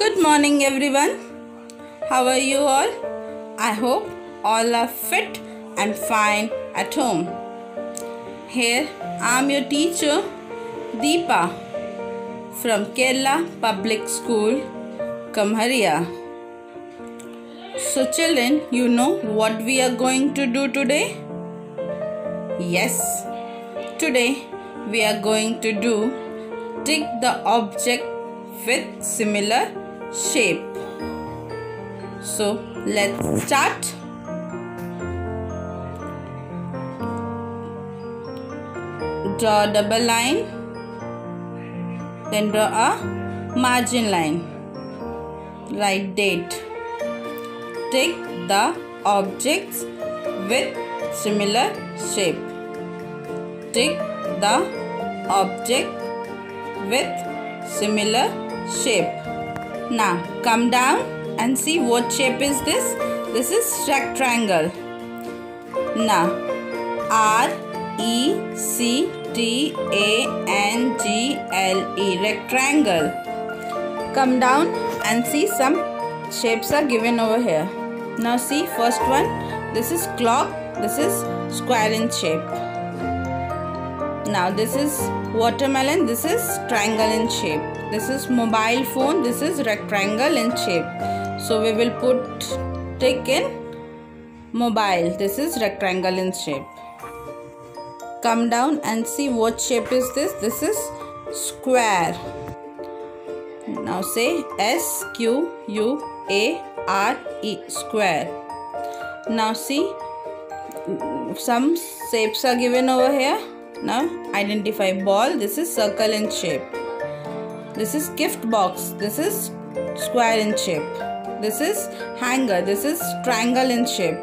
Good morning, everyone. How are you all? I hope all are fit and fine at home. Here I am your teacher Deepa from Kerala Public School, Gamharia. So, children, you know what we are going to do today? Yes, today we are going to do take the object with similar shape. So let's start. Draw a double line, then draw a margin line. Write date. Take the objects with similar shape. Take the object with similar shape. Now come down and see what shape is this. This is rectangle. Now R E C T A N G L E rectangle. Come down and see some shapes are given over here. Now see first one. This is clock. This is square in shape. Now this is watermelon. This is triangle in shape. This is mobile phone. This is rectangle in shape. So we will put tick in mobile. This is rectangle in shape. Come down and see what shape is this. This is square. Now say S Q U A R E square. Now see some shapes are given over here. Now identify ball. This is circle in shape. This is gift box. This is square in shape. This is hanger. This is triangle in shape.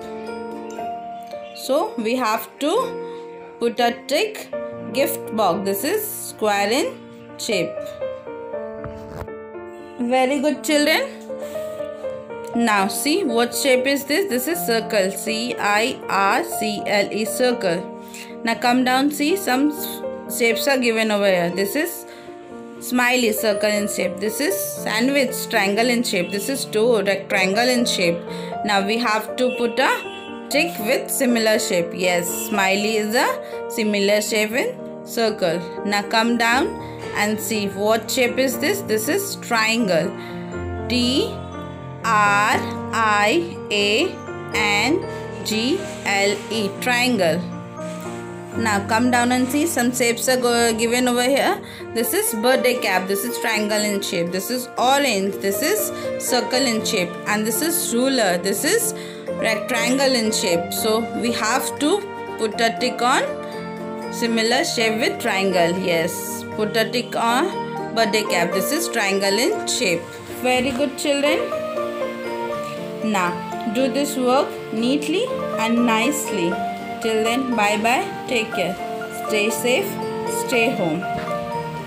So we have to put a tick gift box. This is square in shape. Very good children. Now see what shape is this? This is circle. C I R C L E circle. Now come down see some shapes are given over here. This is smiley circle in shape. This is sandwich triangle in shape. This is door rectangle in shape. Now we have to put a tick with similar shape. Yes, smiley is a similar shape in circle. Now come down and see what shape is this. This is triangle. T R I A N G L E triangle. Now come down and see some shapes are given over here. This is birthday cap. This is triangle in shape. This is orange. This is circle in shape. And this is ruler. This is rectangle in shape. So we have to put a tick on similar shape with triangle. Yes. Put a tick on birthday cap. This is triangle in shape. Very good children. Now do this work neatly and nicely. Till then, bye bye. Take care. Stay safe. Stay home.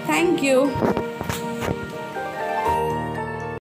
Thank you.